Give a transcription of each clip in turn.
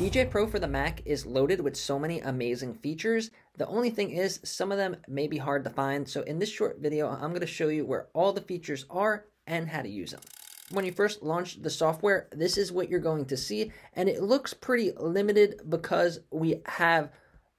Djay Pro for the Mac is loaded with so many amazing features. The only thing is, some of them may be hard to find. So in this short video, I'm going to show you where all the features are and how to use them. When you first launch the software, this is what you're going to see. And it looks pretty limited because we have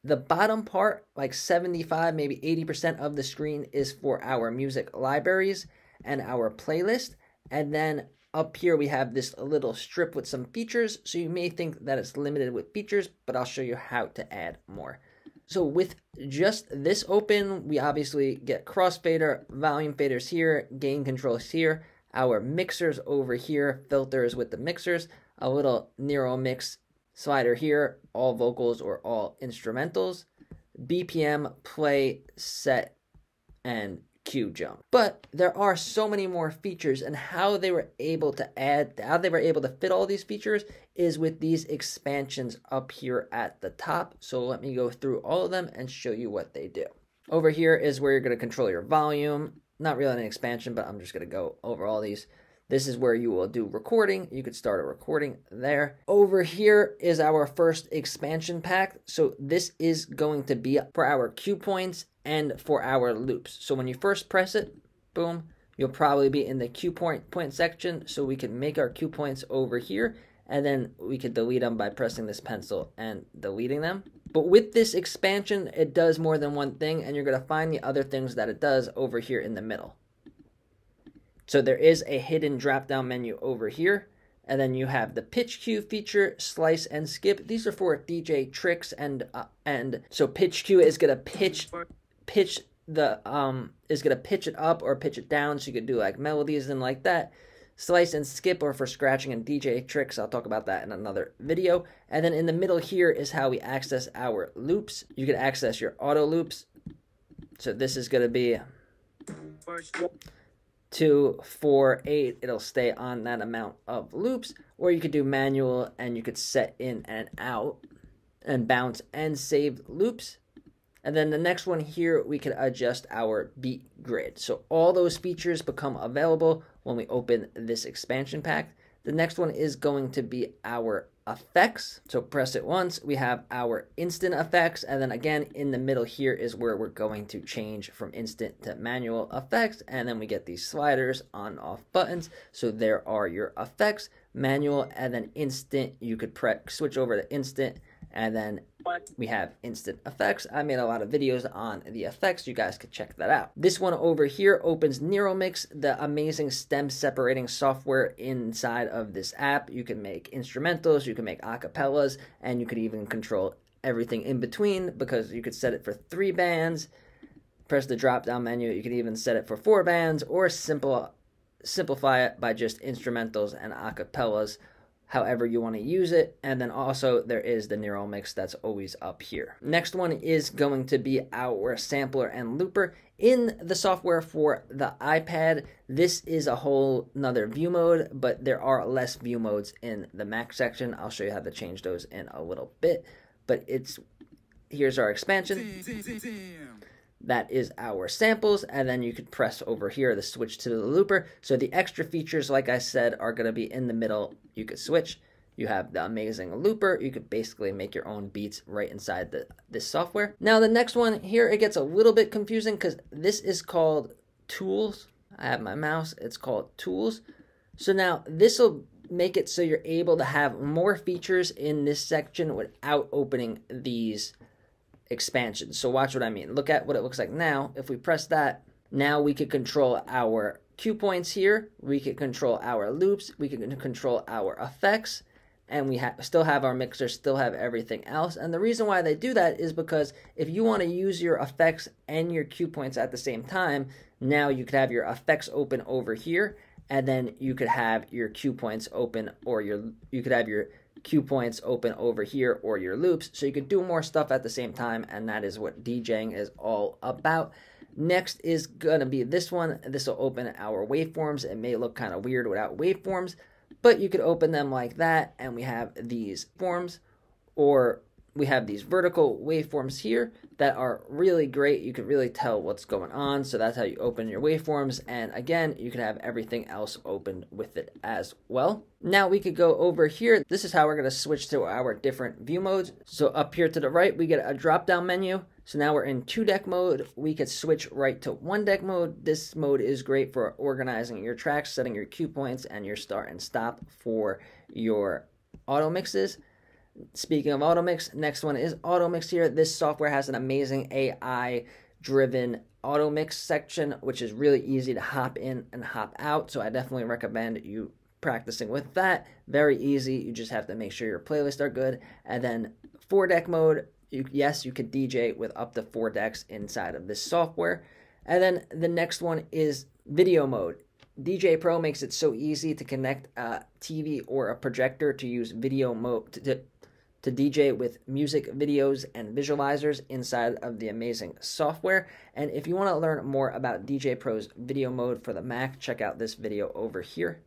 the bottom part, like 75, maybe 80% of the screen is for our music libraries and our playlist. And then up here we have this little strip with some features. So you may think that it's limited with features, but I'll show you how to add more. So with just this open, we obviously get crossfader, volume faders here, gain controls here, our mixers over here, filters with the mixers, a little neural mix slider here, all vocals or all instrumentals, BPM, play, set, and cue jump. But there are so many more features and how they were able to add, how they were able to fit all these features is with these expansions up here at the top. So let me go through all of them and show you what they do. Over here is where you're going to control your volume. Not really an expansion, but I'm just going to go over all these. This is where you will do recording. You could start a recording there. Over here is our first expansion pack. So this is going to be for our cue points and for our loops. So when you first press it, boom, you'll probably be in the cue point point section. So we can make our cue points over here and then we could delete them by pressing this pencil and deleting them. But with this expansion, it does more than one thing and you're gonna find the other things that it does over here in the middle. So there is a hidden drop down menu over here. And then you have the pitch cue feature, slice and skip. These are for DJ tricks and uh, and so pitch cue is gonna pitch pitch the um is gonna pitch it up or pitch it down. So you could do like melodies and like that. Slice and skip or for scratching and DJ tricks. I'll talk about that in another video. And then in the middle here is how we access our loops. You can access your auto loops. So this is gonna be two, four, eight, it'll stay on that amount of loops. Or you could do manual and you could set in and out and bounce and save loops. And then the next one here, we can adjust our beat grid. So all those features become available when we open this expansion pack. The next one is going to be our effects. So press it once, we have our instant effects, and then again in the middle here is where we're going to change from instant to manual effects, and then we get these sliders on off buttons. So there are your effects, manual, and then instant. You could switch over to instant, and then we have instant effects. I made a lot of videos on the effects. You guys could check that out. This one over here opens Neural Mix, the amazing stem separating software inside of this app. You can make instrumentals, you can make acapellas, and you could even control everything in between because you could set it for three bands. Press the drop down menu. You can even set it for four bands or simple simplify it by just instrumentals and acapellas however you want to use it. And then also there is the neural mix that's always up here. Next one is going to be our sampler and looper. In the software for the iPad, this is a whole another view mode, but there are less view modes in the Mac section. I'll show you how to change those in a little bit. But it's here's our expansion. That is our samples, and then you could press over here the switch to the looper. So the extra features, like I said, are going to be in the middle. You could switch. You have the amazing looper. You could basically make your own beats right inside the this software. Now the next one here, it gets a little bit confusing because this is called Tools. I have my mouse. It's called Tools. So now this will make it so you're able to have more features in this section without opening these expansions. So watch what I mean. Look at what it looks like now. If we press that, now we could control our cue points here. We could control our loops. We can control our effects. And we ha still have our mixer, still have everything else. And the reason why they do that is because if you want to use your effects and your cue points at the same time, now you could have your effects open over here. And then you could have your cue points open or your you could have your cue points open over here or your loops so you can do more stuff at the same time and that is what DJing is all about. Next is going to be this one. This will open our waveforms. It may look kind of weird without waveforms, but you could open them like that and we have these forms or we have these vertical waveforms here that are really great. You can really tell what's going on. So that's how you open your waveforms. And again, you can have everything else open with it as well. Now we could go over here. This is how we're going to switch to our different view modes. So up here to the right, we get a drop down menu. So now we're in two deck mode. We could switch right to one deck mode. This mode is great for organizing your tracks, setting your cue points, and your start and stop for your auto mixes. Speaking of auto mix, next one is auto mix here. This software has an amazing AI driven auto mix section, which is really easy to hop in and hop out. So I definitely recommend you practicing with that. Very easy. You just have to make sure your playlists are good. And then four deck mode, you, yes, you can DJ with up to four decks inside of this software. And then the next one is video mode. Djay Pro makes it so easy to connect a TV or a projector to use video mode to, to DJ with music videos and visualizers inside of the amazing software. And if you want to learn more about Djay Pro's video mode for the Mac, check out this video over here.